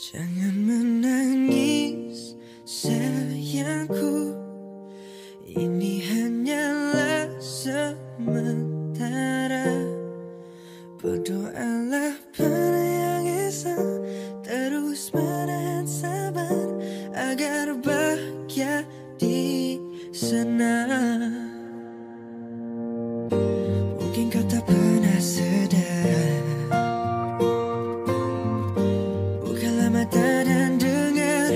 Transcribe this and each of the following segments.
Jangan menangis sayangku. Ini hanyalah sementara. Berdoalah pada yang esa Terus menahan sabar Agar bahagia di sana. Mungkin kau tak pernah sedar. Bukalah mata dan dengar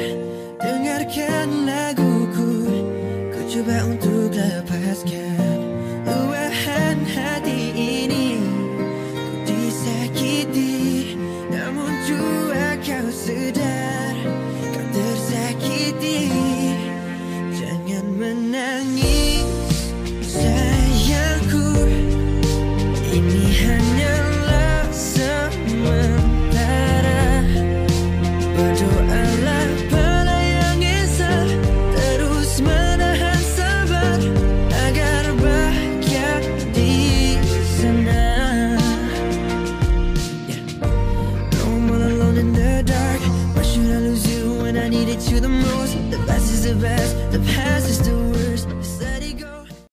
Dengarkan laguku. Ku coba untuk lepaskan Luahan hati ini. Ku disakiti Namun jua kau sedar Jangan menangis Sayangku I needed you the most? The best is the best, the past is the